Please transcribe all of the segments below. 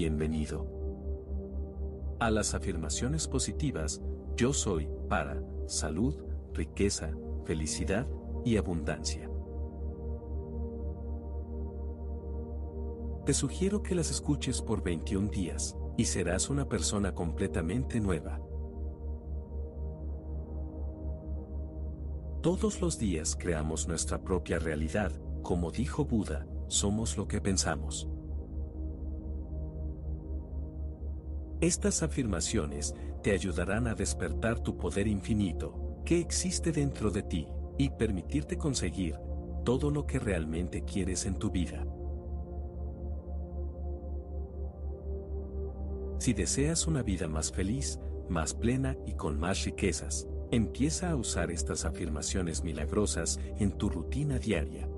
bienvenido. A las afirmaciones positivas, yo soy, para, salud, riqueza, felicidad y abundancia. Te sugiero que las escuches por 21 días, y serás una persona completamente nueva. Todos los días creamos nuestra propia realidad, como dijo Buda, somos lo que pensamos. Estas afirmaciones te ayudarán a despertar tu poder infinito, que existe dentro de ti, y permitirte conseguir todo lo que realmente quieres en tu vida. Si deseas una vida más feliz, más plena y con más riquezas, empieza a usar estas afirmaciones milagrosas en tu rutina diaria.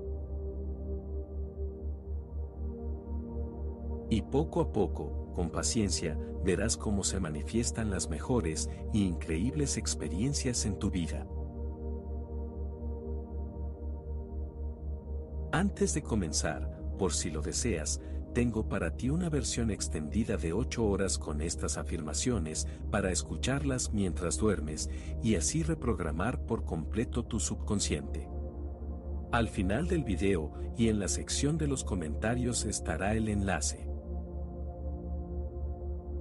Y poco a poco, con paciencia, verás cómo se manifiestan las mejores e increíbles experiencias en tu vida. Antes de comenzar, por si lo deseas, tengo para ti una versión extendida de 8 horas con estas afirmaciones para escucharlas mientras duermes y así reprogramar por completo tu subconsciente. Al final del video y en la sección de los comentarios estará el enlace.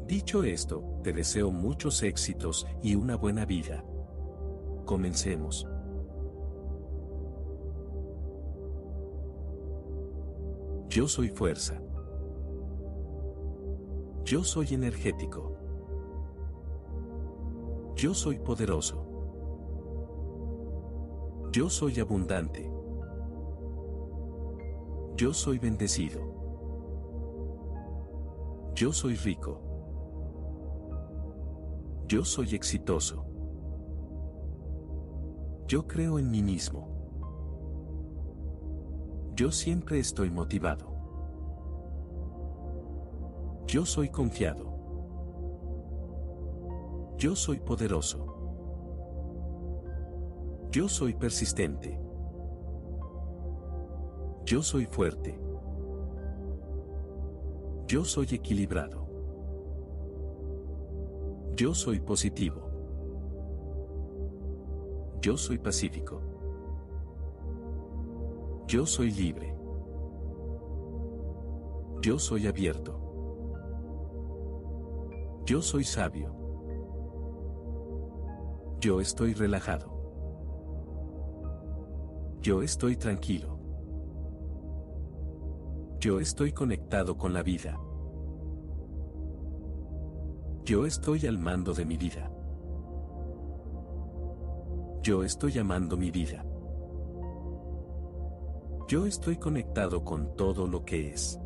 Dicho esto, te deseo muchos éxitos y una buena vida. Comencemos. Yo soy fuerza. Yo soy energético. Yo soy poderoso. Yo soy abundante. Yo soy bendecido. Yo soy rico. Yo soy exitoso. Yo creo en mí mismo. Yo siempre estoy motivado. Yo soy confiado. Yo soy poderoso. Yo soy persistente. Yo soy fuerte. Yo soy equilibrado. Yo soy positivo. Yo soy pacífico. Yo soy libre. Yo soy abierto. Yo soy sabio. Yo estoy relajado. Yo estoy tranquilo. Yo estoy conectado con la vida. Yo estoy al mando de mi vida. Yo estoy amando mi vida. Yo estoy conectado con todo lo que es.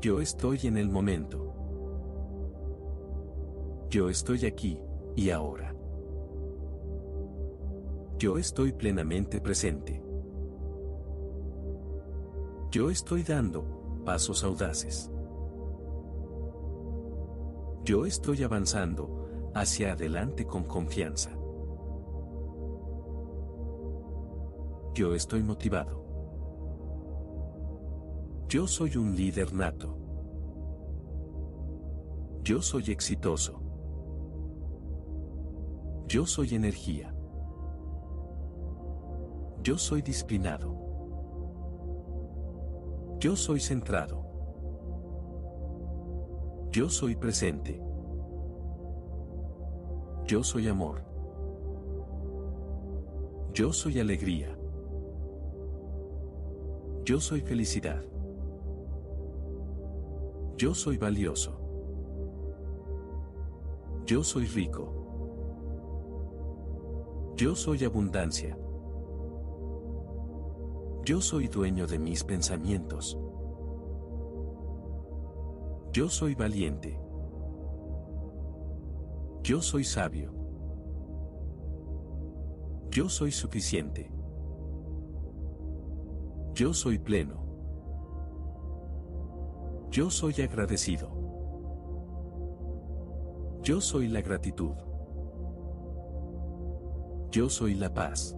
Yo estoy en el momento. Yo estoy aquí, y ahora. Yo estoy plenamente presente. Yo estoy dando pasos audaces. Yo estoy avanzando hacia adelante con confianza. Yo estoy motivado. Yo soy un líder nato. Yo soy exitoso. Yo soy energía. Yo soy disciplinado. Yo soy centrado. Yo soy presente. Yo soy amor. Yo soy alegría. Yo soy felicidad. Yo soy valioso. Yo soy rico. Yo soy abundancia. Yo soy dueño de mis pensamientos. Yo soy valiente. Yo soy sabio. Yo soy suficiente. Yo soy pleno. Yo soy agradecido. Yo soy la gratitud. Yo soy la paz.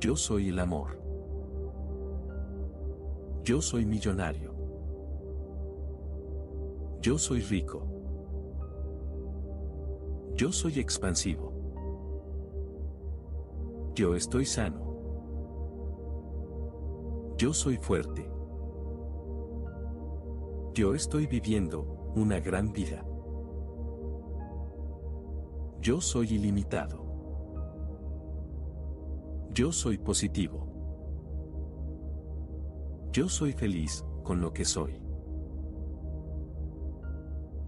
Yo soy el amor. Yo soy millonario. Yo soy rico. Yo soy expansivo. Yo estoy sano. Yo soy fuerte. Yo estoy viviendo una gran vida. Yo soy ilimitado. Yo soy positivo. Yo soy feliz con lo que soy.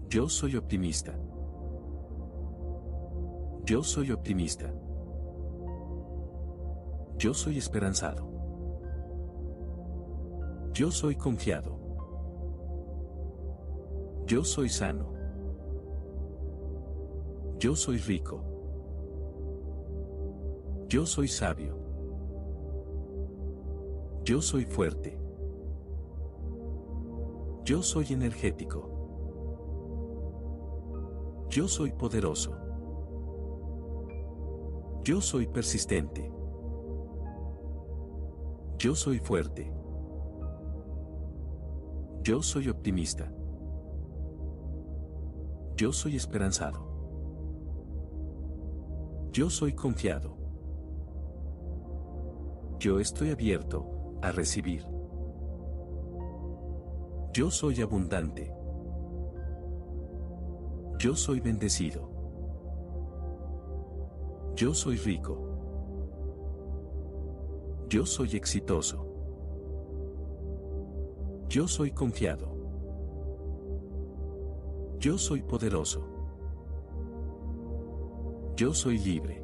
Yo soy optimista. Yo soy optimista. Yo soy esperanzado. Yo soy confiado. Yo soy sano. Yo soy rico. Yo soy sabio. Yo soy fuerte. Yo soy energético. Yo soy poderoso. Yo soy persistente. Yo soy fuerte. Yo soy optimista. Yo soy esperanzado. Yo soy confiado. Yo estoy abierto a recibir. Yo soy abundante. Yo soy bendecido. Yo soy rico. Yo soy exitoso. Yo soy confiado. Yo soy poderoso. Yo soy libre.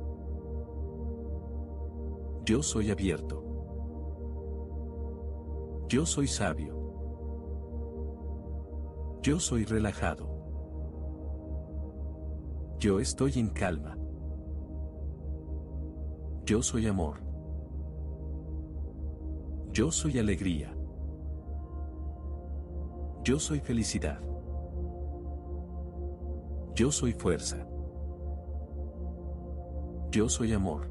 Yo soy abierto. Yo soy sabio. Yo soy relajado. Yo estoy en calma. Yo soy amor. Yo soy alegría. Yo soy felicidad. Yo soy fuerza. Yo soy amor.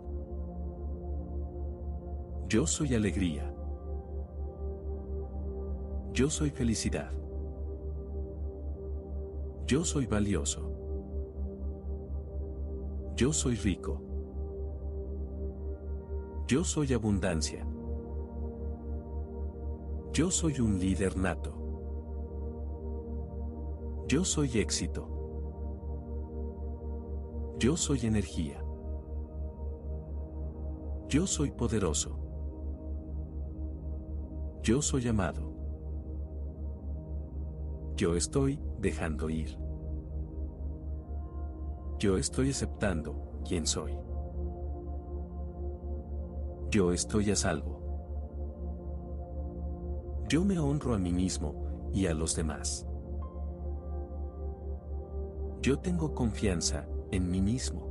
Yo soy alegría. Yo soy felicidad. Yo soy valioso. Yo soy rico. Yo soy abundancia. Yo soy un líder nato. Yo soy éxito. Yo soy energía. Yo soy poderoso. Yo soy amado. Yo estoy dejando ir. Yo estoy aceptando quién soy. Yo estoy a salvo. Yo me honro a mí mismo y a los demás. Yo tengo confianza en mí mismo.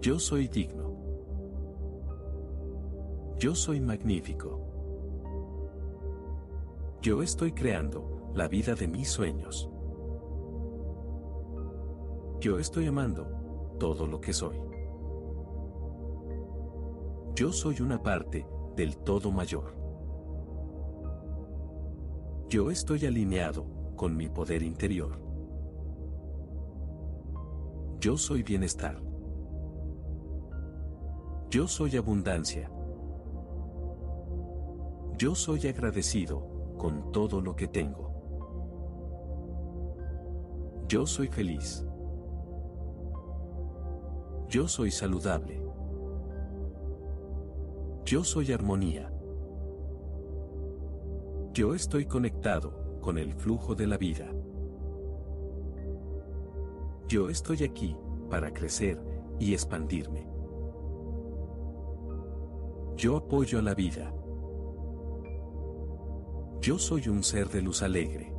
Yo soy digno. Yo soy magnífico. Yo estoy creando la vida de mis sueños. Yo estoy amando todo lo que soy. Yo soy una parte del todo mayor. Yo estoy alineado con mi poder interior. Yo soy bienestar. Yo soy abundancia. Yo soy agradecido con todo lo que tengo. Yo soy feliz. Yo soy saludable. Yo soy armonía. Yo estoy conectado con el flujo de la vida. Yo estoy aquí para crecer y expandirme. Yo apoyo a la vida. Yo soy un ser de luz alegre.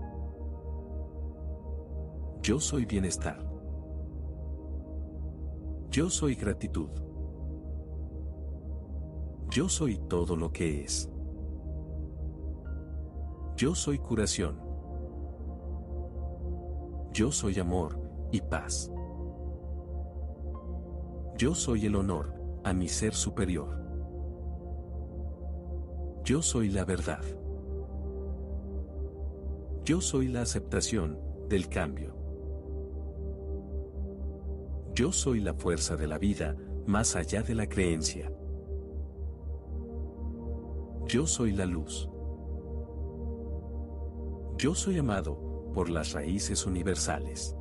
Yo soy bienestar. Yo soy gratitud. Yo soy todo lo que es. Yo soy curación. Yo soy amor y paz. Yo soy el honor a mi ser superior. Yo soy la verdad. Yo soy la aceptación del cambio. Yo soy la fuerza de la vida, más allá de la creencia. Yo soy la luz. Yo soy amado por las raíces universales.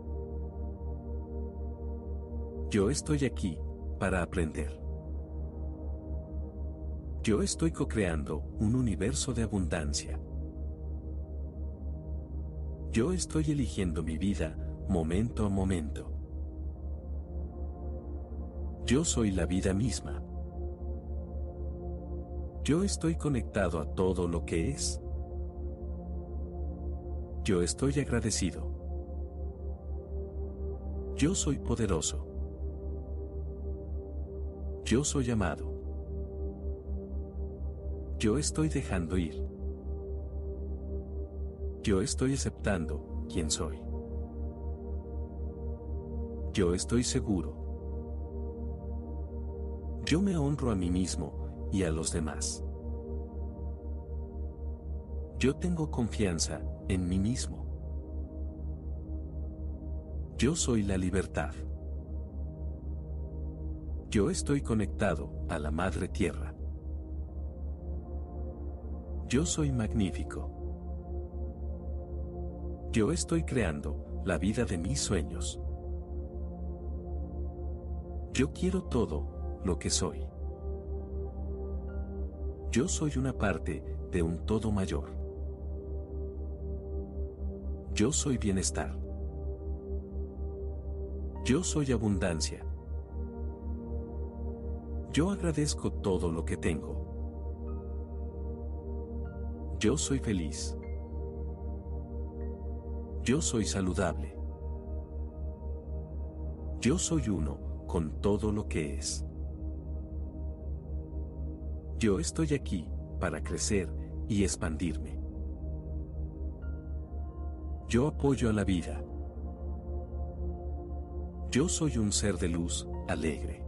Yo estoy aquí para aprender. Yo estoy co-creando un universo de abundancia. Yo estoy eligiendo mi vida momento a momento. Yo soy la vida misma. Yo estoy conectado a todo lo que es. Yo estoy agradecido. Yo soy poderoso. Yo soy amado. Yo estoy dejando ir. Yo estoy aceptando quién soy. Yo estoy seguro. Yo me honro a mí mismo y a los demás. Yo tengo confianza en mí mismo. Yo soy la libertad. Yo estoy conectado a la Madre Tierra. Yo soy magnífico. Yo estoy creando la vida de mis sueños. Yo quiero todo lo que soy. Yo soy una parte de un todo mayor. Yo soy bienestar. Yo soy abundancia. Yo agradezco todo lo que tengo. Yo soy feliz. Yo soy saludable. Yo soy uno con todo lo que es. Yo estoy aquí para crecer y expandirme. Yo apoyo a la vida. Yo soy un ser de luz, alegre.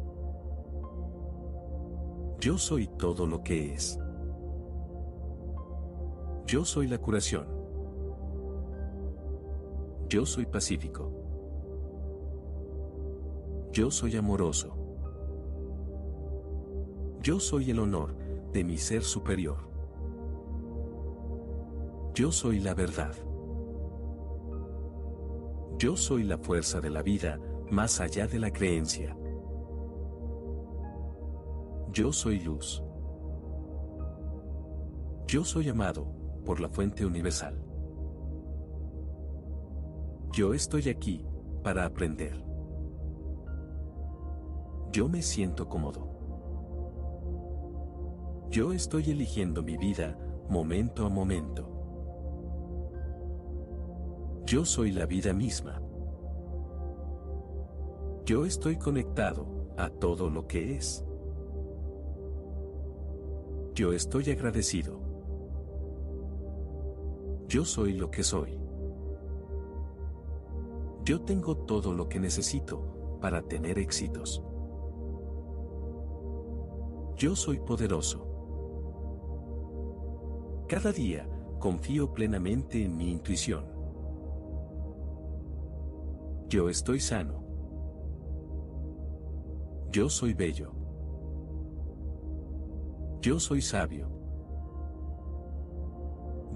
Yo soy todo lo que es. Yo soy la curación. Yo soy pacífico. Yo soy amoroso. Yo soy el honor de mi ser superior. Yo soy la verdad. Yo soy la fuerza de la vida, más allá de la creencia. Yo soy luz. Yo soy amado por la fuente universal. Yo estoy aquí para aprender. Yo me siento cómodo. Yo estoy eligiendo mi vida, momento a momento. Yo soy la vida misma. Yo estoy conectado a todo lo que es. Yo estoy agradecido. Yo soy lo que soy. Yo tengo todo lo que necesito para tener éxitos. Yo soy poderoso. Cada día, confío plenamente en mi intuición. Yo estoy sano. Yo soy bello. Yo soy sabio.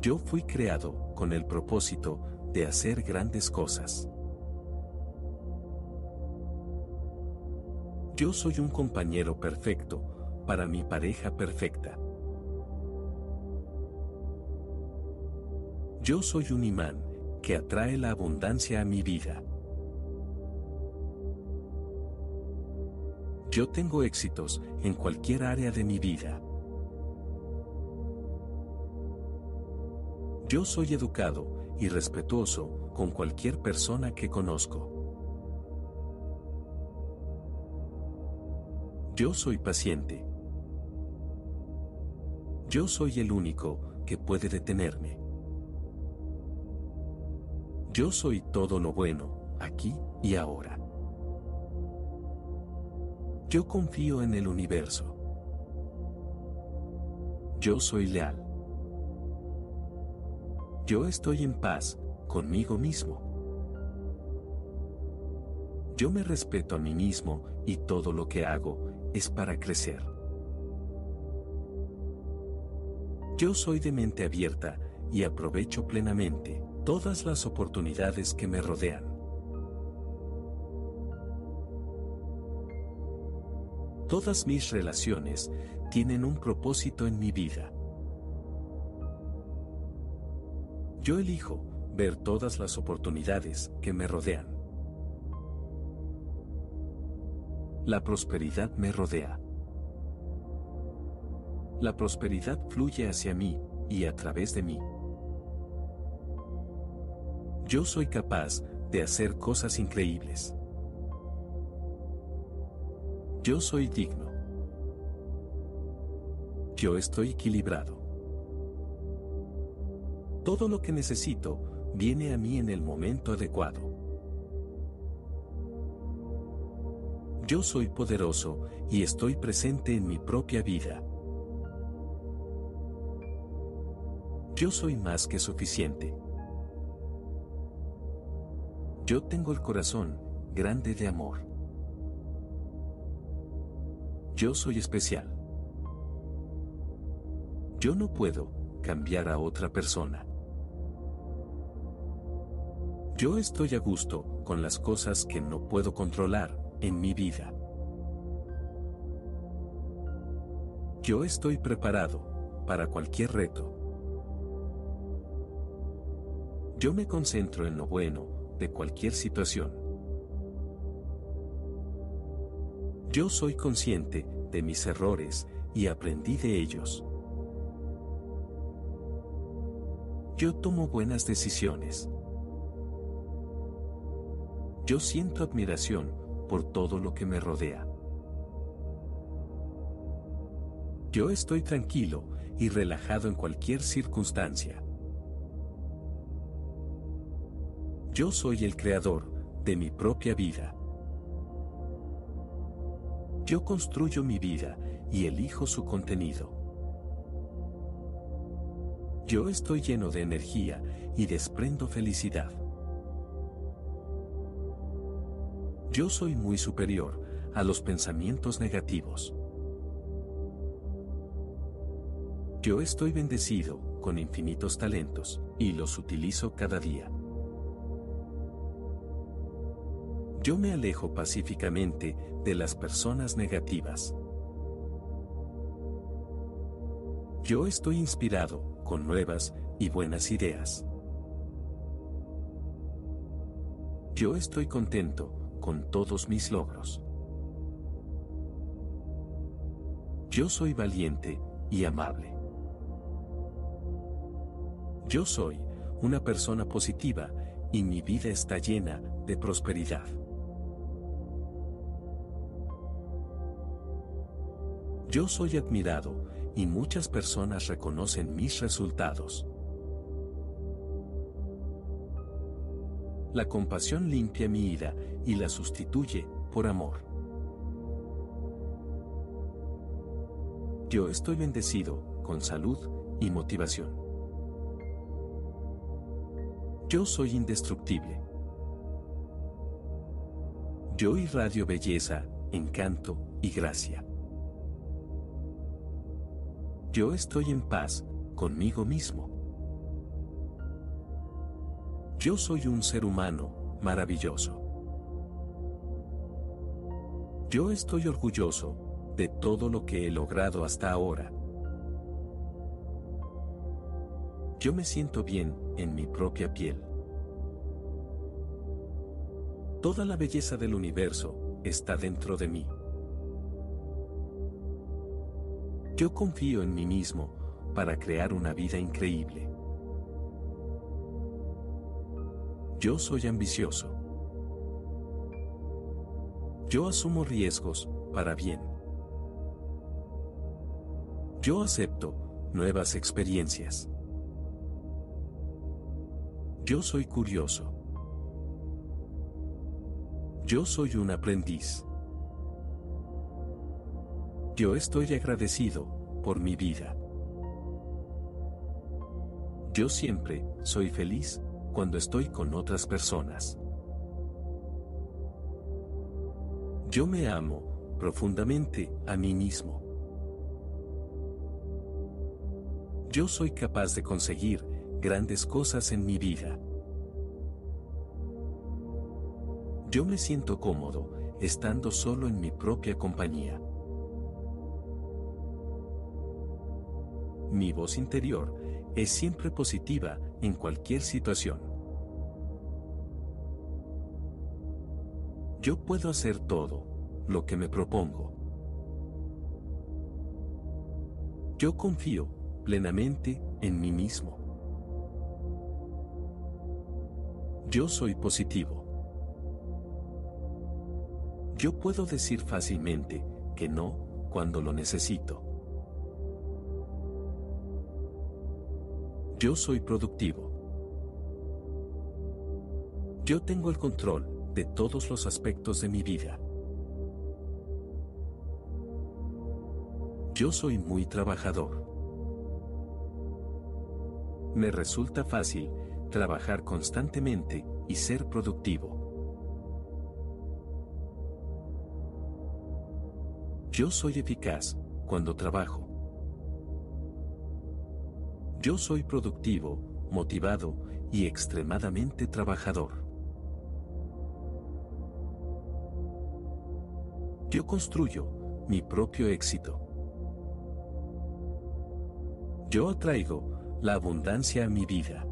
Yo fui creado con el propósito de hacer grandes cosas. Yo soy un compañero perfecto para mi pareja perfecta. Yo soy un imán que atrae la abundancia a mi vida. Yo tengo éxitos en cualquier área de mi vida. Yo soy educado y respetuoso con cualquier persona que conozco. Yo soy paciente. Yo soy el único que puede detenerme. Yo soy todo lo bueno, aquí y ahora. Yo confío en el universo. Yo soy leal. Yo estoy en paz conmigo mismo. Yo me respeto a mí mismo y todo lo que hago es para crecer. Yo soy de mente abierta y aprovecho plenamente todas las oportunidades que me rodean. Todas mis relaciones tienen un propósito en mi vida. Yo elijo ver todas las oportunidades que me rodean. La prosperidad me rodea. La prosperidad fluye hacia mí y a través de mí. Yo soy capaz de hacer cosas increíbles. Yo soy digno. Yo estoy equilibrado. Todo lo que necesito viene a mí en el momento adecuado. Yo soy poderoso y estoy presente en mi propia vida. Yo soy más que suficiente. Yo tengo el corazón grande de amor. Yo soy especial. Yo no puedo cambiar a otra persona. Yo estoy a gusto con las cosas que no puedo controlar en mi vida. Yo estoy preparado para cualquier reto. Yo me concentro en lo bueno de cualquier situación. Yo soy consciente de mis errores y aprendí de ellos. Yo tomo buenas decisiones. Yo siento admiración por todo lo que me rodea. Yo estoy tranquilo y relajado en cualquier circunstancia. Yo soy el creador de mi propia vida. Yo construyo mi vida y elijo su contenido. Yo estoy lleno de energía y desprendo felicidad. Yo soy muy superior a los pensamientos negativos. Yo estoy bendecido con infinitos talentos y los utilizo cada día. Yo me alejo pacíficamente de las personas negativas. Yo estoy inspirado con nuevas y buenas ideas. Yo estoy contento con todos mis logros. Yo soy valiente y amable. Yo soy una persona positiva y mi vida está llena de prosperidad. Yo soy admirado y muchas personas reconocen mis resultados. La compasión limpia mi ira y la sustituye por amor. Yo estoy bendecido con salud y motivación. Yo soy indestructible. Yo irradio belleza, encanto y gracia. Yo estoy en paz conmigo mismo. Yo soy un ser humano maravilloso. Yo estoy orgulloso de todo lo que he logrado hasta ahora. Yo me siento bien en mi propia piel. Toda la belleza del universo está dentro de mí. Yo confío en mí mismo para crear una vida increíble. Yo soy ambicioso. Yo asumo riesgos para bien. Yo acepto nuevas experiencias. Yo soy curioso. Yo soy un aprendiz. Yo estoy agradecido por mi vida. Yo siempre soy feliz cuando estoy con otras personas. Yo me amo profundamente a mí mismo. Yo soy capaz de conseguir grandes cosas en mi vida. Yo me siento cómodo estando solo en mi propia compañía. Mi voz interior es siempre positiva en cualquier situación. Yo puedo hacer todo lo que me propongo. Yo confío plenamente en mí mismo. Yo soy positivo. Yo puedo decir fácilmente que no cuando lo necesito. Yo soy productivo. Yo tengo el control de todos los aspectos de mi vida. Yo soy muy trabajador. Me resulta fácil trabajar constantemente y ser productivo. Yo soy eficaz cuando trabajo. Yo soy productivo, motivado y extremadamente trabajador. Yo construyo mi propio éxito. Yo atraigo la abundancia a mi vida.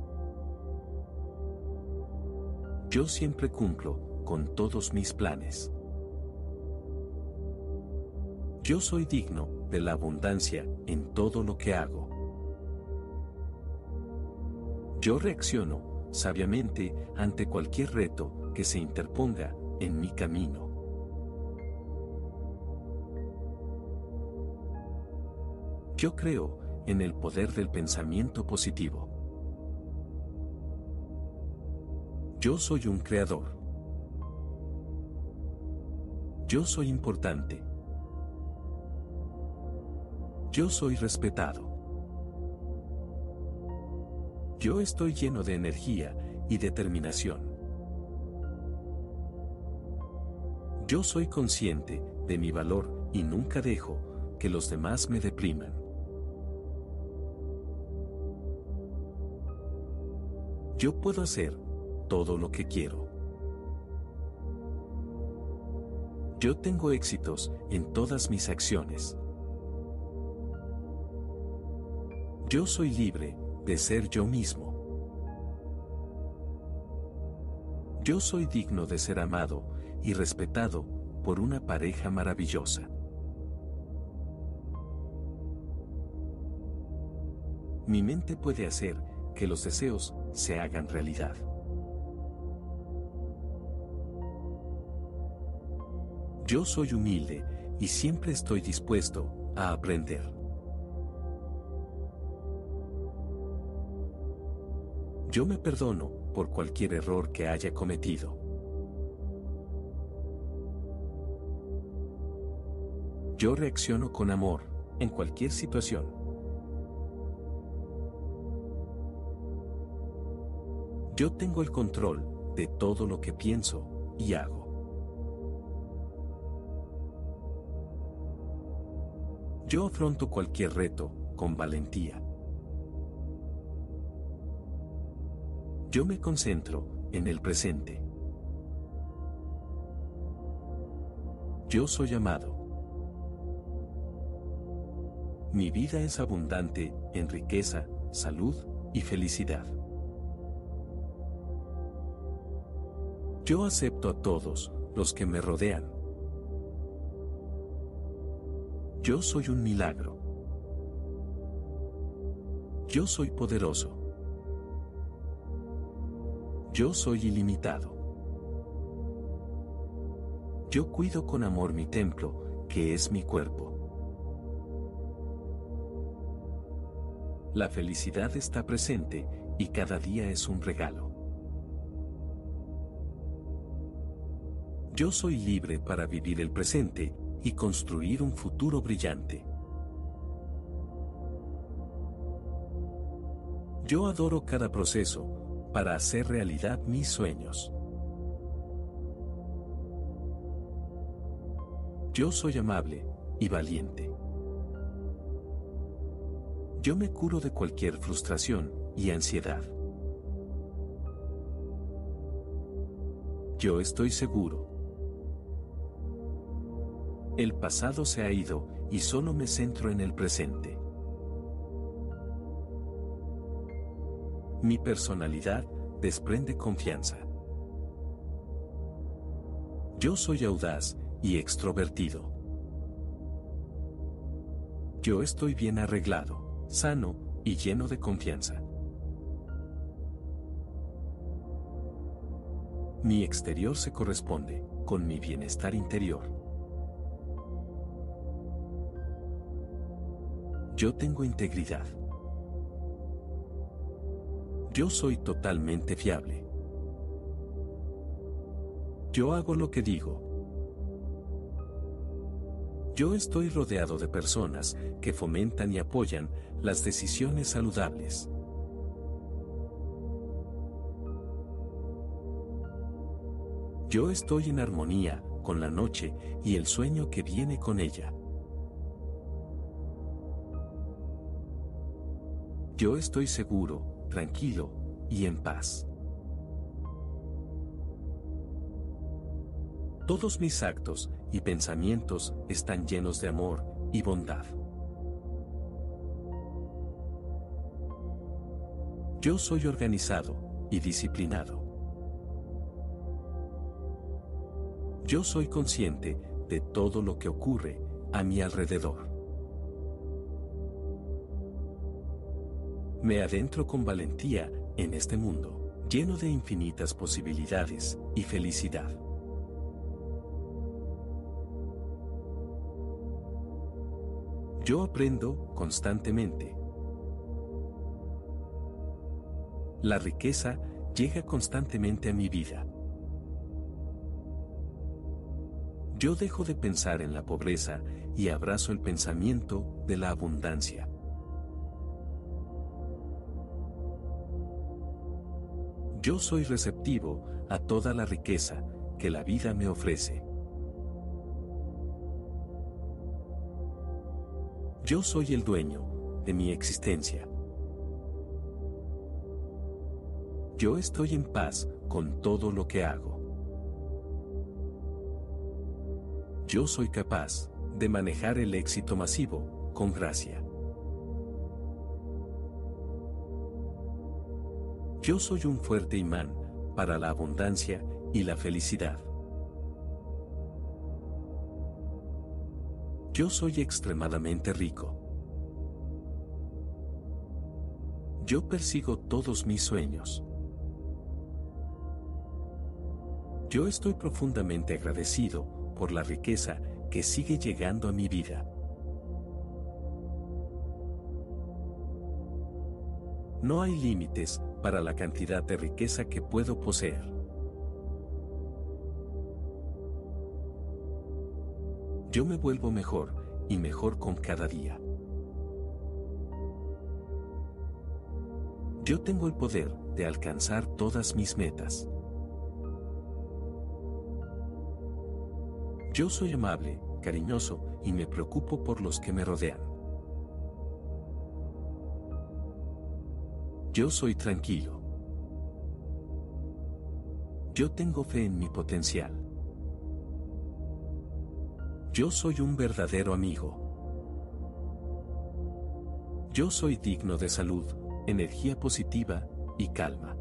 Yo siempre cumplo con todos mis planes. Yo soy digno de la abundancia en todo lo que hago. Yo reacciono sabiamente ante cualquier reto que se interponga en mi camino. Yo creo en el poder del pensamiento positivo. Yo soy un creador. Yo soy importante. Yo soy respetado. Yo estoy lleno de energía y determinación. Yo soy consciente de mi valor y nunca dejo que los demás me depriman. Yo puedo hacer todo lo que quiero. Yo tengo éxitos en todas mis acciones. Yo soy libre de ser yo mismo. Yo soy digno de ser amado y respetado por una pareja maravillosa. Mi mente puede hacer que los deseos se hagan realidad. Yo soy humilde y siempre estoy dispuesto a aprender. Yo me perdono por cualquier error que haya cometido. Yo reacciono con amor en cualquier situación. Yo tengo el control de todo lo que pienso y hago. Yo afronto cualquier reto con valentía. Yo me concentro en el presente. Yo soy amado. Mi vida es abundante en riqueza, salud y felicidad. Yo acepto a todos los que me rodean. Yo soy un milagro. Yo soy poderoso. Yo soy ilimitado. Yo cuido con amor mi templo, que es mi cuerpo. La felicidad está presente y cada día es un regalo. Yo soy libre para vivir el presente y construir un futuro brillante. Yo adoro cada proceso, para hacer realidad mis sueños. Yo soy amable y valiente. Yo me curo de cualquier frustración y ansiedad. Yo estoy seguro. El pasado se ha ido y solo me centro en el presente. Mi personalidad desprende confianza. Yo soy audaz y extrovertido. Yo estoy bien arreglado, sano y lleno de confianza. Mi exterior se corresponde con mi bienestar interior. Yo tengo integridad. Yo soy totalmente fiable. Yo hago lo que digo. Yo estoy rodeado de personas que fomentan y apoyan las decisiones saludables. Yo estoy en armonía con la noche y el sueño que viene con ella. Yo estoy seguro, tranquilo y en paz. Todos mis actos y pensamientos están llenos de amor y bondad. Yo soy organizado y disciplinado. Yo soy consciente de todo lo que ocurre a mi alrededor. Me adentro con valentía en este mundo, lleno de infinitas posibilidades y felicidad. Yo aprendo constantemente. La riqueza llega constantemente a mi vida. Yo dejo de pensar en la pobreza y abrazo el pensamiento de la abundancia. Yo soy receptivo a toda la riqueza que la vida me ofrece. Yo soy el dueño de mi existencia. Yo estoy en paz con todo lo que hago. yo soy capaz de manejar el éxito masivo con gracia. Yo soy un fuerte imán para la abundancia y la felicidad. Yo soy extremadamente rico. Yo persigo todos mis sueños. Yo estoy profundamente agradecido por la riqueza que sigue llegando a mi vida. No hay límites para la cantidad de riqueza que puedo poseer. Yo me vuelvo mejor y mejor con cada día. Yo tengo el poder de alcanzar todas mis metas. Yo soy amable, cariñoso, y me preocupo por los que me rodean. Yo soy tranquilo. Yo tengo fe en mi potencial. Yo soy un verdadero amigo. Yo soy digno de salud, energía positiva y calma.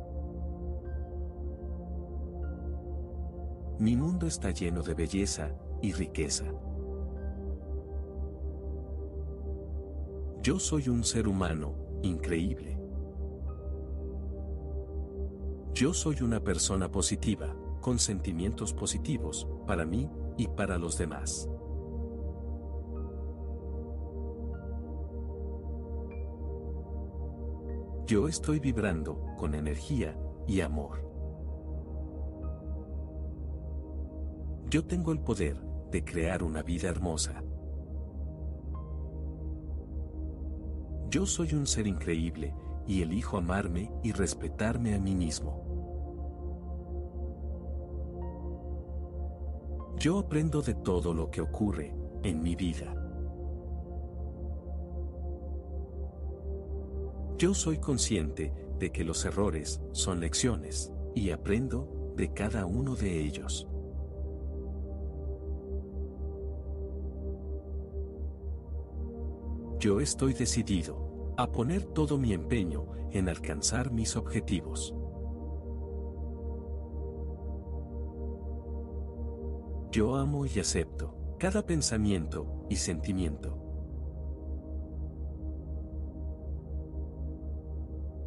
Mi mundo está lleno de belleza y riqueza. Yo soy un ser humano, increíble. Yo soy una persona positiva, con sentimientos positivos, para mí y para los demás. Yo estoy vibrando con energía y amor. Yo tengo el poder de crear una vida hermosa. Yo soy un ser increíble y elijo amarme y respetarme a mí mismo. Yo aprendo de todo lo que ocurre en mi vida. Yo soy consciente de que los errores son lecciones, y aprendo de cada uno de ellos. Yo estoy decidido a poner todo mi empeño en alcanzar mis objetivos. Yo amo y acepto cada pensamiento y sentimiento.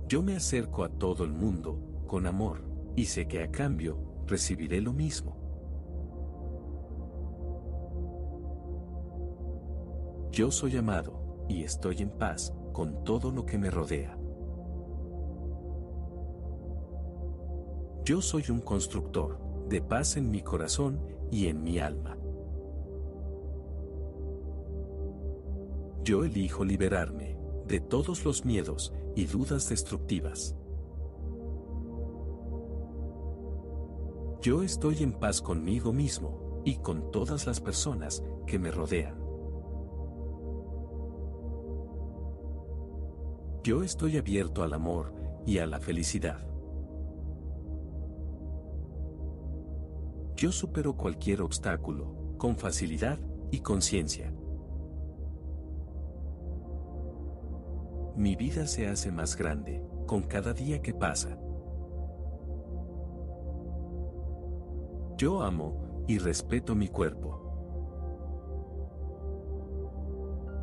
Yo me acerco a todo el mundo con amor y sé que a cambio recibiré lo mismo. Yo soy amado y estoy en paz con todo lo que me rodea. Yo soy un constructor de paz en mi corazón y en mi alma. Yo elijo liberarme de todos los miedos y dudas destructivas. Yo estoy en paz conmigo mismo y con todas las personas que me rodean. Yo estoy abierto al amor y a la felicidad. Yo supero cualquier obstáculo, con facilidad y conciencia. Mi vida se hace más grande, con cada día que pasa. Yo amo y respeto mi cuerpo.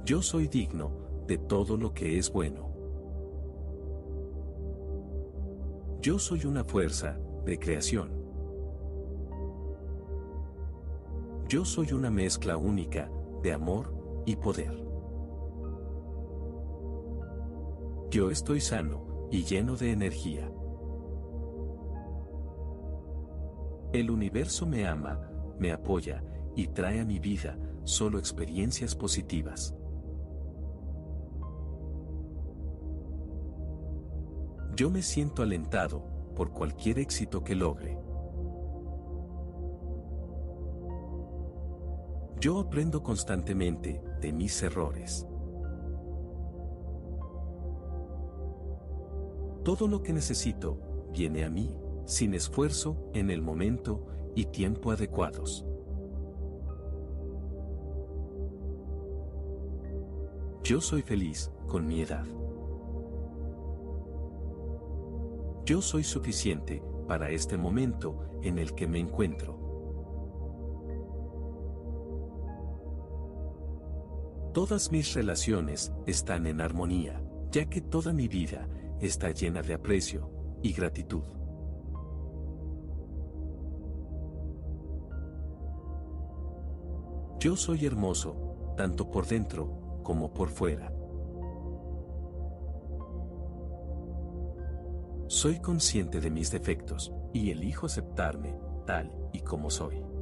Yo soy digno de todo lo que es bueno. Yo soy una fuerza de creación. Yo soy una mezcla única de amor y poder. Yo estoy sano y lleno de energía. El universo me ama, me apoya y trae a mi vida solo experiencias positivas. Yo me siento alentado por cualquier éxito que logre. Yo aprendo constantemente de mis errores. Todo lo que necesito viene a mí, sin esfuerzo, en el momento y tiempo adecuados. Yo soy feliz con mi edad. Yo soy suficiente para este momento en el que me encuentro. Todas mis relaciones están en armonía, ya que toda mi vida está llena de aprecio y gratitud. Yo soy hermoso, tanto por dentro como por fuera. Soy consciente de mis defectos, y elijo aceptarme, tal y como soy.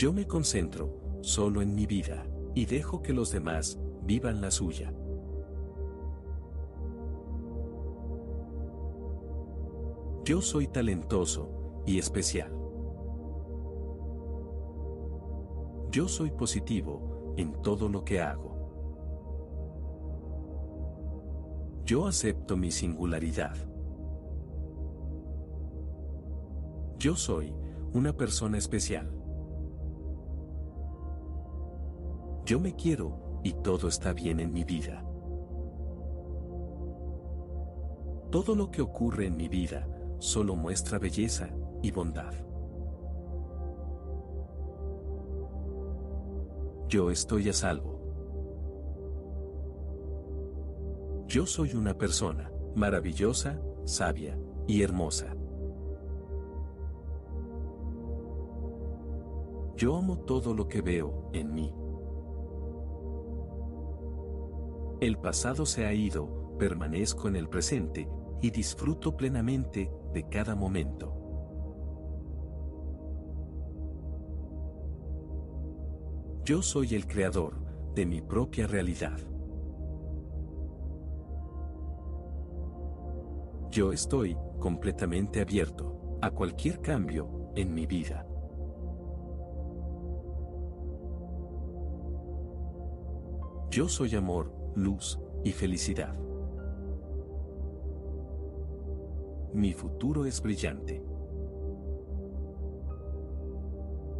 Yo me concentro solo en mi vida, y dejo que los demás vivan la suya. Yo soy talentoso y especial. Yo soy positivo en todo lo que hago. Yo acepto mi singularidad. Yo soy una persona especial. Yo me quiero y todo está bien en mi vida. Todo lo que ocurre en mi vida solo muestra belleza y bondad. Yo estoy a salvo. Yo soy una persona maravillosa, sabia y hermosa. Yo amo todo lo que veo en mí. El pasado se ha ido, permanezco en el presente y disfruto plenamente de cada momento. Yo soy el creador de mi propia realidad. Yo estoy completamente abierto a cualquier cambio en mi vida. Yo soy amor, luz y felicidad. Mi futuro es brillante.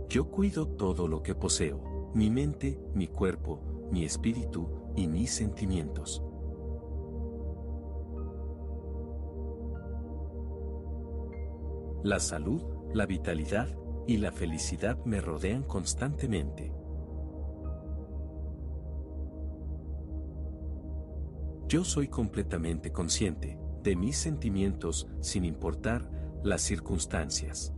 Yo cuido todo lo que poseo, mi mente, mi cuerpo, mi espíritu y mis sentimientos. La salud, la vitalidad y la felicidad me rodean constantemente. Yo soy completamente consciente de mis sentimientos sin importar las circunstancias.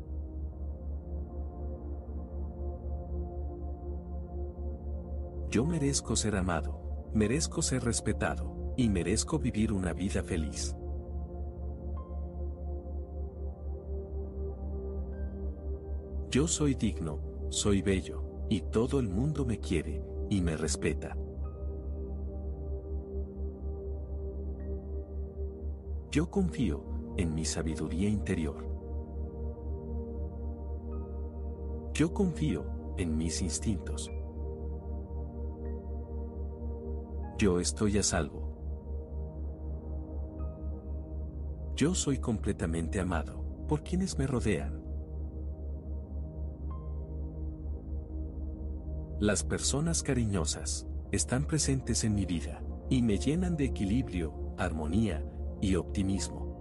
Yo merezco ser amado, merezco ser respetado, y merezco vivir una vida feliz. Yo soy digno, soy bello, y todo el mundo me quiere, y me respeta. Yo confío en mi sabiduría interior. Yo confío en mis instintos. Yo estoy a salvo. Yo soy completamente amado por quienes me rodean. Las personas cariñosas están presentes en mi vida y me llenan de equilibrio, armonía y optimismo.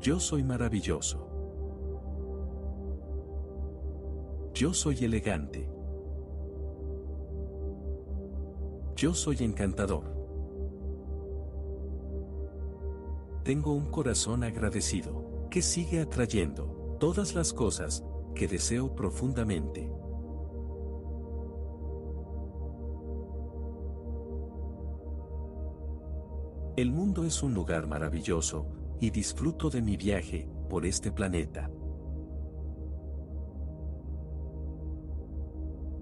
Yo soy maravilloso. Yo soy elegante. Yo soy encantador. Tengo un corazón agradecido, que sigue atrayendo todas las cosas que deseo profundamente. El mundo es un lugar maravilloso, y disfruto de mi viaje por este planeta.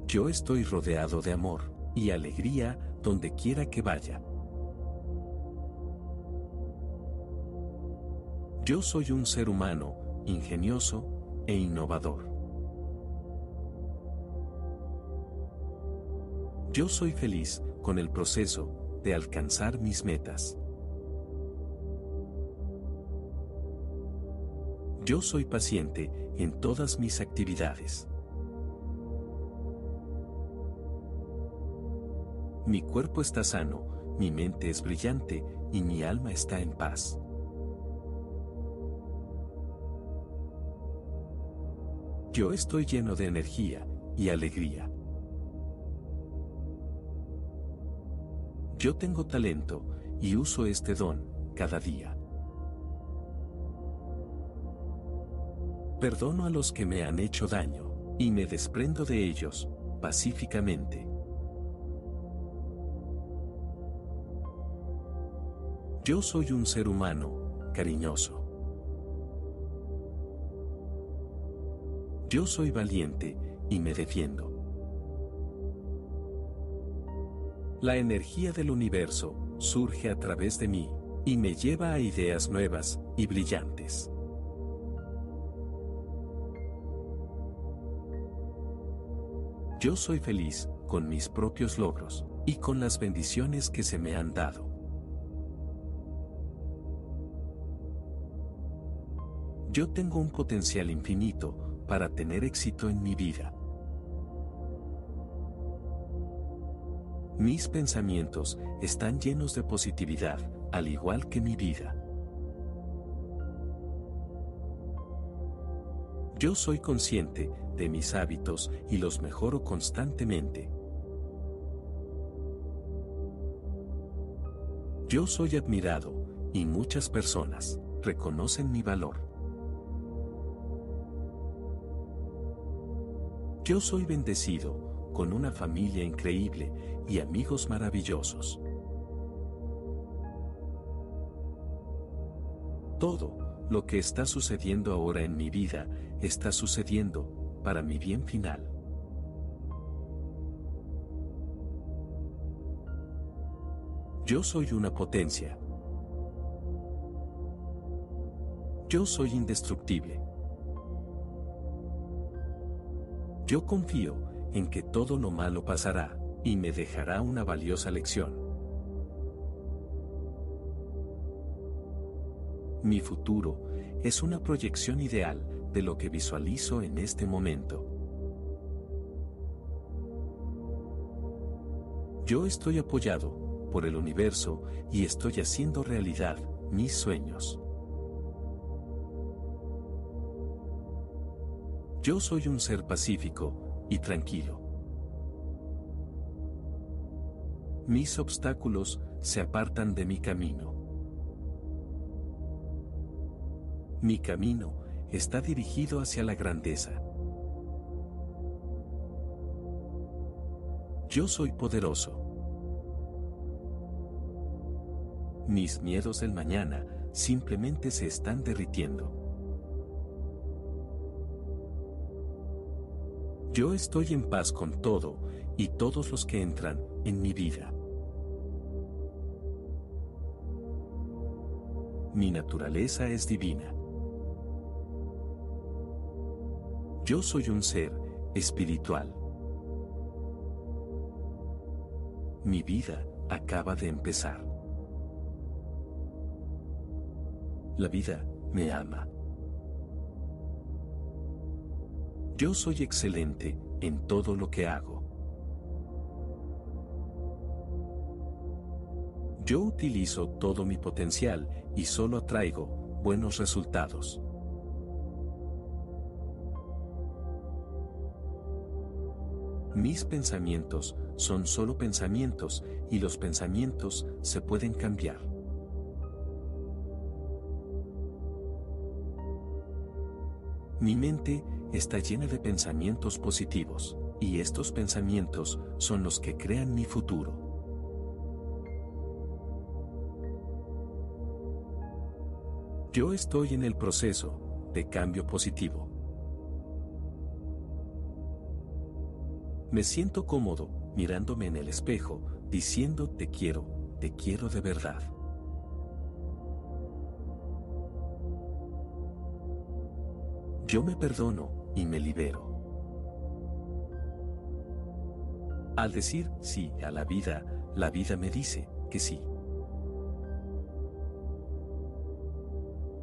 Yo estoy rodeado de amor y alegría donde quiera que vaya. Yo soy un ser humano, ingenioso e innovador. Yo soy feliz con el proceso de alcanzar mis metas. Yo soy paciente en todas mis actividades. Mi cuerpo está sano, mi mente es brillante y mi alma está en paz. Yo estoy lleno de energía y alegría. Yo tengo talento y uso este don cada día. Perdono a los que me han hecho daño y me desprendo de ellos pacíficamente. Yo soy un ser humano, cariñoso. Yo soy valiente, y me defiendo. La energía del universo surge a través de mí, y me lleva a ideas nuevas y brillantes. Yo soy feliz con mis propios logros y con las bendiciones que se me han dado. Yo tengo un potencial infinito para tener éxito en mi vida. Mis pensamientos están llenos de positividad, al igual que mi vida. Yo soy consciente de mis hábitos y los mejoro constantemente. Yo soy admirado, y muchas personas reconocen mi valor. Yo soy bendecido, con una familia increíble y amigos maravillosos. Todo Lo que está sucediendo ahora en mi vida, está sucediendo, para mi bien final. Yo soy una potencia. Yo soy indestructible. Yo confío en que todo lo malo pasará y me dejará una valiosa lección. Mi futuro es una proyección ideal de lo que visualizo en este momento. Yo estoy apoyado por el universo y estoy haciendo realidad mis sueños. Yo soy un ser pacífico y tranquilo. Mis obstáculos se apartan de mi camino. Mi camino está dirigido hacia la grandeza. Yo soy poderoso. Mis miedos del mañana simplemente se están derritiendo. Yo estoy en paz con todo y todos los que entran en mi vida. Mi naturaleza es divina. Yo soy un ser espiritual. Mi vida acaba de empezar. La vida me ama. Yo soy excelente en todo lo que hago. Yo utilizo todo mi potencial y solo atraigo buenos resultados. Mis pensamientos son solo pensamientos y los pensamientos se pueden cambiar. Mi mente está llena de pensamientos positivos, y estos pensamientos son los que crean mi futuro. Yo estoy en el proceso de cambio positivo. Me siento cómodo mirándome en el espejo, diciendo te quiero, te quiero de verdad. Yo me perdono y me libero. Al decir sí a la vida, la vida me dice que sí.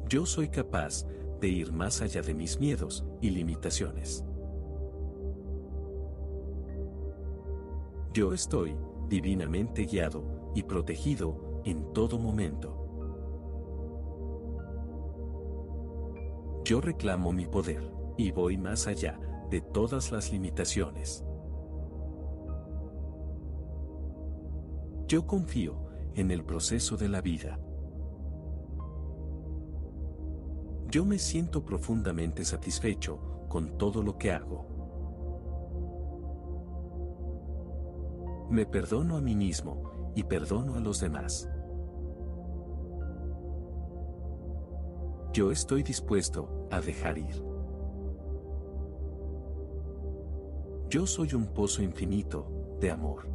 Yo soy capaz de ir más allá de mis miedos y limitaciones. Yo estoy divinamente guiado y protegido en todo momento. Yo reclamo mi poder, y voy más allá de todas las limitaciones. Yo confío en el proceso de la vida. Yo me siento profundamente satisfecho con todo lo que hago. Me perdono a mí mismo y perdono a los demás. Yo estoy dispuesto a dejar ir. Yo soy un pozo infinito de amor.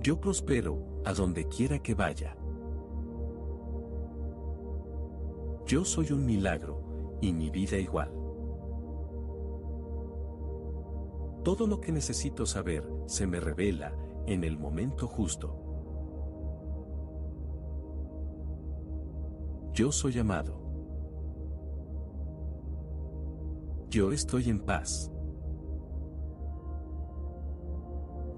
Yo prospero a donde quiera que vaya. Yo soy un milagro y mi vida igual. Todo lo que necesito saber se me revela en el momento justo. Yo soy amado. Yo estoy en paz.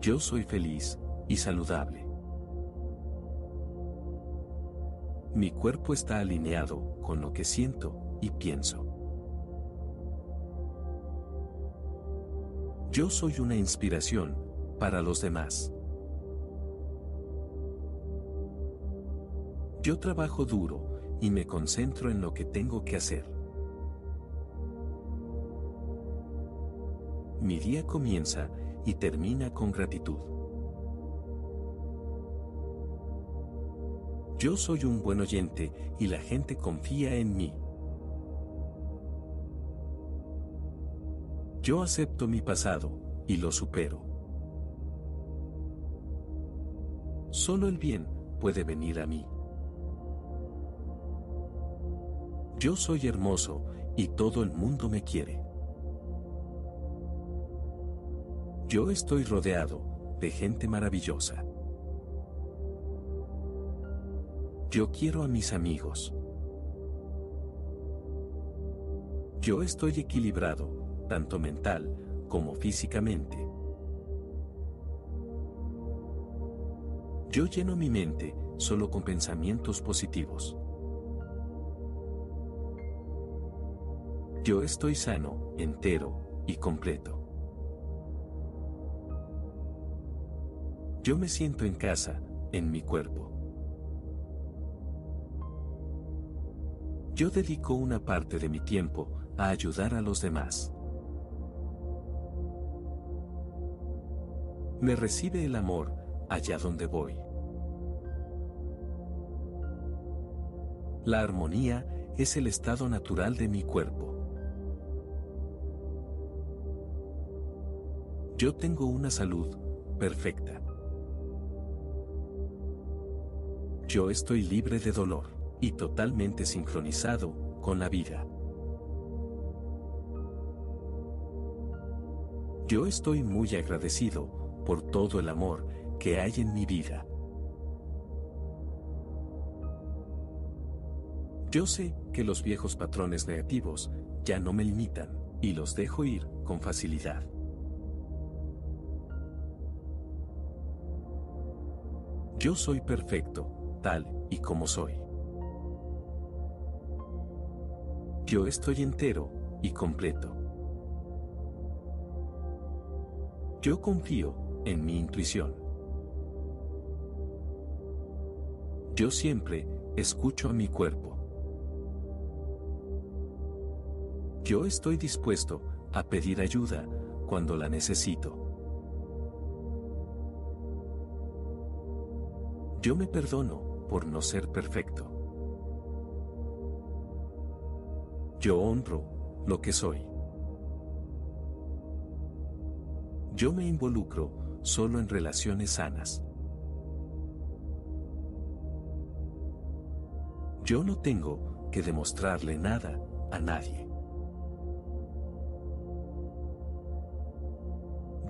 Yo soy feliz y saludable. Mi cuerpo está alineado con lo que siento y pienso. Yo soy una inspiración para los demás. Yo trabajo duro y me concentro en lo que tengo que hacer. Mi día comienza y termina con gratitud. Yo soy un buen oyente y la gente confía en mí. Yo acepto mi pasado y lo supero. Solo el bien puede venir a mí. Yo soy hermoso y todo el mundo me quiere. Yo estoy rodeado de gente maravillosa. Yo quiero a mis amigos. Yo estoy equilibrado, tanto mental como físicamente. Yo lleno mi mente solo con pensamientos positivos. Yo estoy sano, entero y completo. Yo me siento en casa, en mi cuerpo. Yo dedico una parte de mi tiempo a ayudar a los demás. Me recibe el amor allá donde voy. La armonía es el estado natural de mi cuerpo. Yo tengo una salud perfecta. Yo estoy libre de dolor y totalmente sincronizado con la vida. Yo estoy muy agradecido por todo el amor que hay en mi vida. Yo sé que los viejos patrones negativos ya no me limitan y los dejo ir con facilidad. Yo soy perfecto, tal y como soy. Yo estoy entero y completo. Yo confío en mi intuición. Yo siempre escucho a mi cuerpo. Yo estoy dispuesto a pedir ayuda cuando la necesito. Yo me perdono por no ser perfecto. Yo honro lo que soy. Yo me involucro solo en relaciones sanas. Yo no tengo que demostrarle nada a nadie.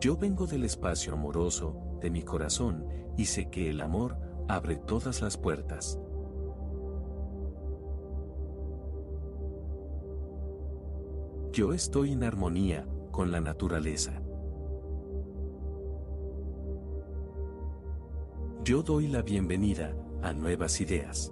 Yo vengo del espacio amoroso de mi corazón y sé que el amor abre todas las puertas. Yo estoy en armonía con la naturaleza. Yo doy la bienvenida a nuevas ideas.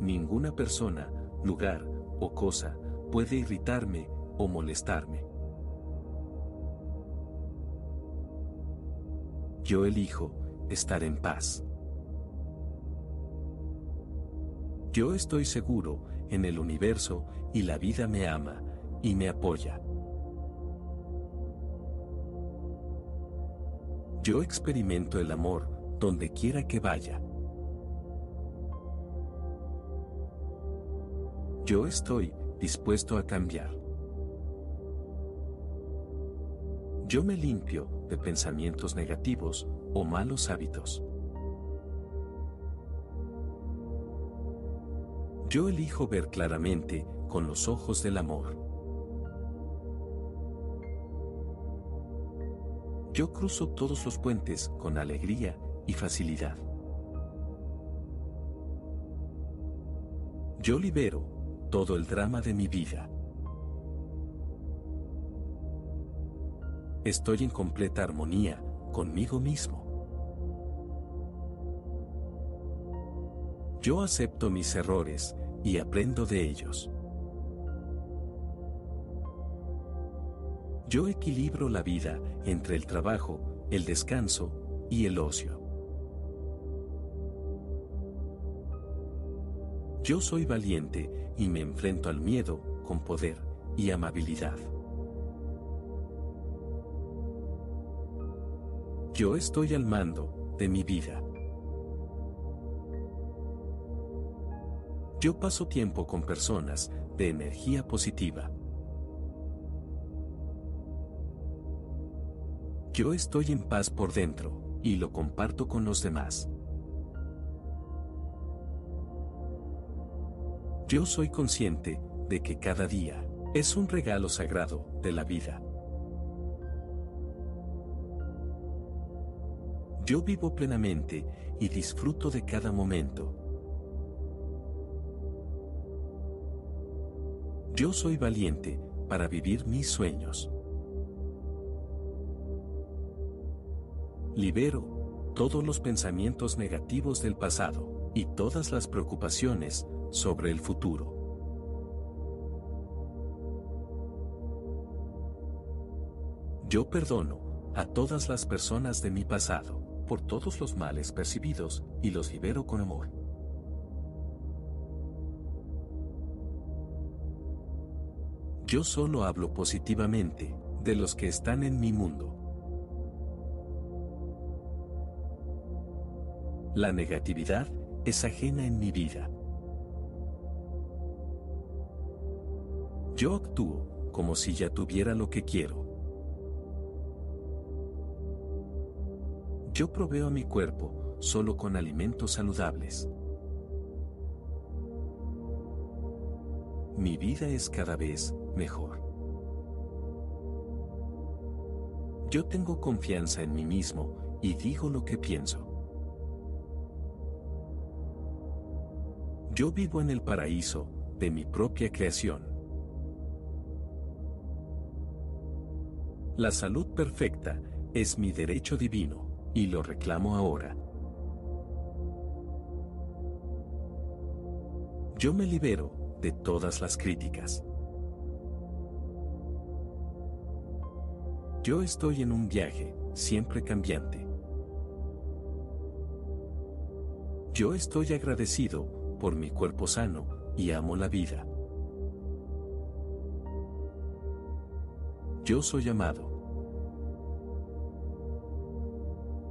Ninguna persona, lugar o cosa puede irritarme o molestarme. Yo elijo estar en paz. Yo estoy seguro en el universo y la vida me ama y me apoya. Yo experimento el amor donde quiera que vaya. Yo estoy dispuesto a cambiar. Yo me limpio de pensamientos negativos o malos hábitos. Yo elijo ver claramente con los ojos del amor. Yo cruzo todos los puentes con alegría y facilidad. Yo libero todo el drama de mi vida. Estoy en completa armonía conmigo mismo. Yo acepto mis errores y aprendo de ellos. Yo equilibro la vida entre el trabajo, el descanso y el ocio. Yo soy valiente y me enfrento al miedo con poder y amabilidad. Yo estoy al mando de mi vida. Yo paso tiempo con personas de energía positiva. Yo estoy en paz por dentro, y lo comparto con los demás. Yo soy consciente de que cada día es un regalo sagrado de la vida. Yo vivo plenamente y disfruto de cada momento. Yo soy valiente para vivir mis sueños. Libero todos los pensamientos negativos del pasado y todas las preocupaciones sobre el futuro. Yo perdono a todas las personas de mi pasado por todos los males percibidos y los libero con amor. Yo solo hablo positivamente de los que están en mi mundo. La negatividad es ajena en mi vida. Yo actúo como si ya tuviera lo que quiero. Yo proveo a mi cuerpo solo con alimentos saludables. Mi vida es cada vez mejor. Yo tengo confianza en mí mismo y digo lo que pienso. Yo vivo en el paraíso de mi propia creación. La salud perfecta es mi derecho divino, y lo reclamo ahora. Yo me libero de todas las críticas. Yo estoy en un viaje, siempre cambiante. Yo estoy agradecido por mi cuerpo sano y amo la vida. Yo soy amado.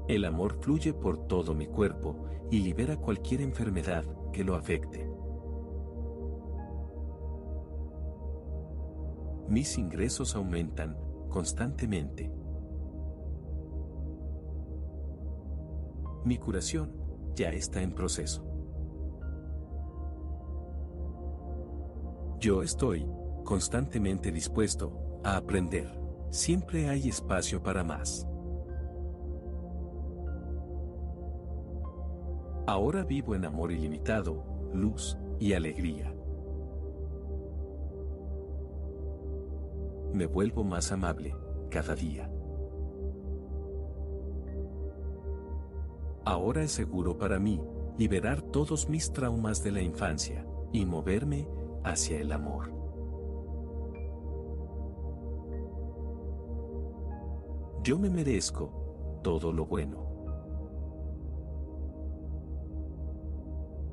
El amor fluye por todo mi cuerpo y libera cualquier enfermedad que lo afecte. Mis ingresos aumentan constantemente. Mi curación ya está en proceso. Yo estoy constantemente dispuesto a aprender. Siempre hay espacio para más. Ahora vivo en amor ilimitado, luz y alegría. Me vuelvo más amable cada día. Ahora es seguro para mí liberar todos mis traumas de la infancia y moverme hacia el amor. Yo me merezco todo lo bueno.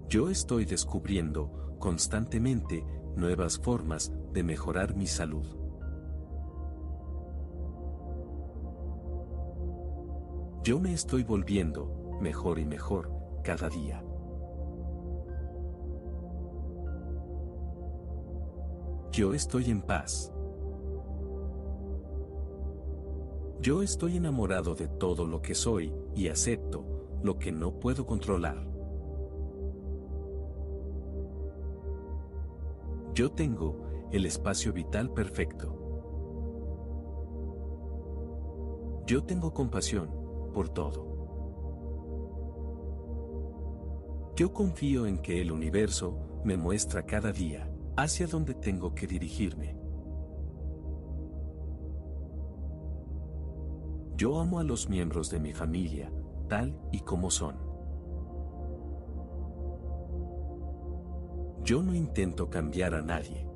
Yo estoy descubriendo constantemente nuevas formas de mejorar mi salud. Yo me estoy volviendo mejor y mejor cada día. Yo estoy en paz. Yo estoy enamorado de todo lo que soy y acepto lo que no puedo controlar. Yo tengo el espacio vital perfecto. Yo tengo compasión por todo. Yo confío en que el universo me muestra cada día hacia dónde tengo que dirigirme. Yo amo a los miembros de mi familia, tal y como son. Yo no intento cambiar a nadie.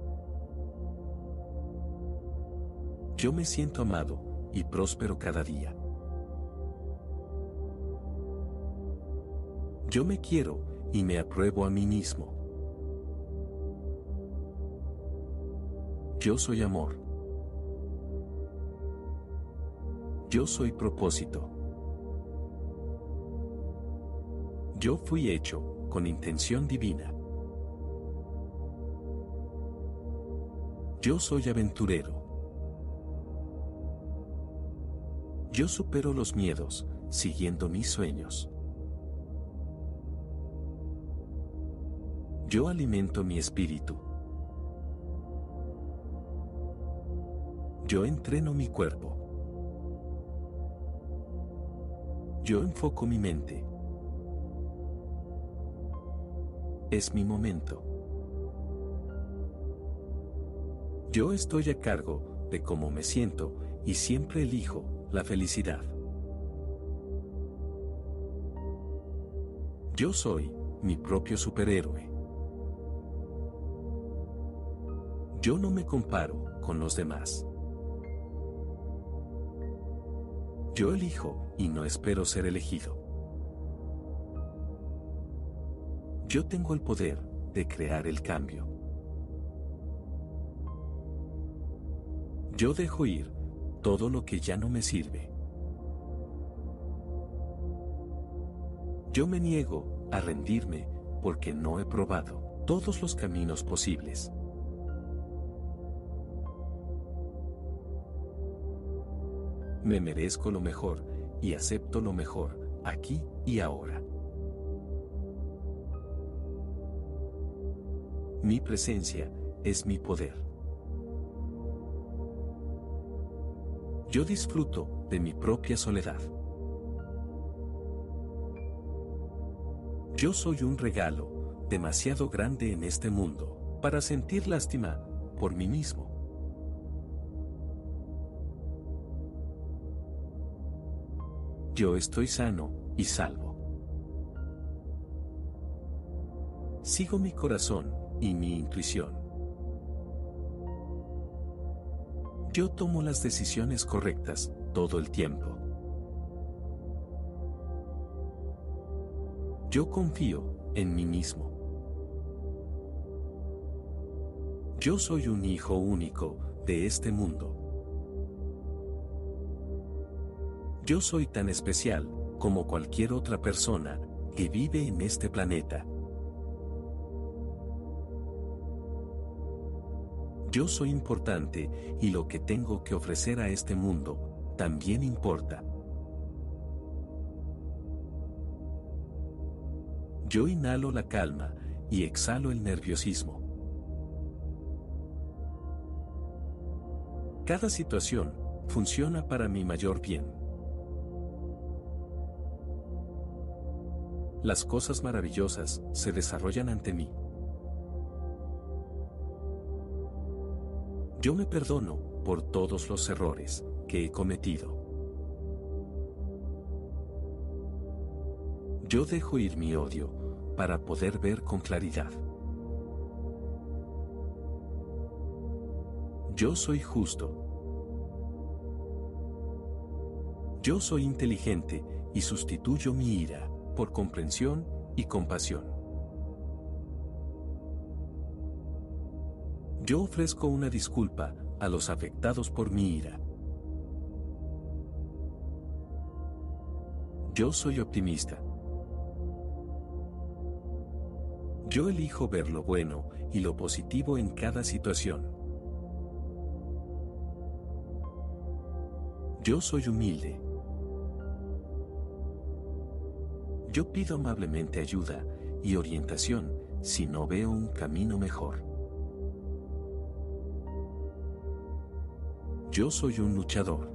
Yo me siento amado y próspero cada día. Yo me quiero y me apruebo a mí mismo. Yo soy amor. Yo soy propósito. Yo fui hecho, con intención divina. Yo soy aventurero. Yo supero los miedos, siguiendo mis sueños. Yo alimento mi espíritu. Yo entreno mi cuerpo. Yo enfoco mi mente. Es mi momento. Yo estoy a cargo de cómo me siento y siempre elijo la felicidad. Yo soy mi propio superhéroe. Yo no me comparo con los demás. Yo elijo y no espero ser elegido. Yo tengo el poder de crear el cambio. Yo dejo ir todo lo que ya no me sirve. Yo me niego a rendirme porque no he probado todos los caminos posibles. Me merezco lo mejor y acepto lo mejor, aquí y ahora. Mi presencia es mi poder. Yo disfruto de mi propia soledad. Yo soy un regalo demasiado grande en este mundo para sentir lástima por mí mismo. Yo estoy sano y salvo. Sigo mi corazón y mi intuición. Yo tomo las decisiones correctas todo el tiempo. Yo confío en mí mismo. Yo soy un hijo único de este mundo. Yo soy tan especial como cualquier otra persona que vive en este planeta. Yo soy importante y lo que tengo que ofrecer a este mundo también importa. Yo inhalo la calma y exhalo el nerviosismo. Cada situación funciona para mi mayor bien. Las cosas maravillosas se desarrollan ante mí. Yo me perdono por todos los errores que he cometido. Yo dejo ir mi odio para poder ver con claridad. Yo soy justo. Yo soy inteligente y sustituyo mi ira por comprensión y compasión. Yo ofrezco una disculpa a los afectados por mi ira. Yo soy optimista. Yo elijo ver lo bueno y lo positivo en cada situación. Yo soy humilde. Yo pido amablemente ayuda y orientación si no veo un camino mejor. Yo soy un luchador.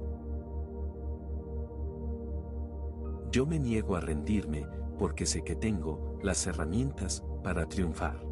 Yo me niego a rendirme porque sé que tengo las herramientas para triunfar.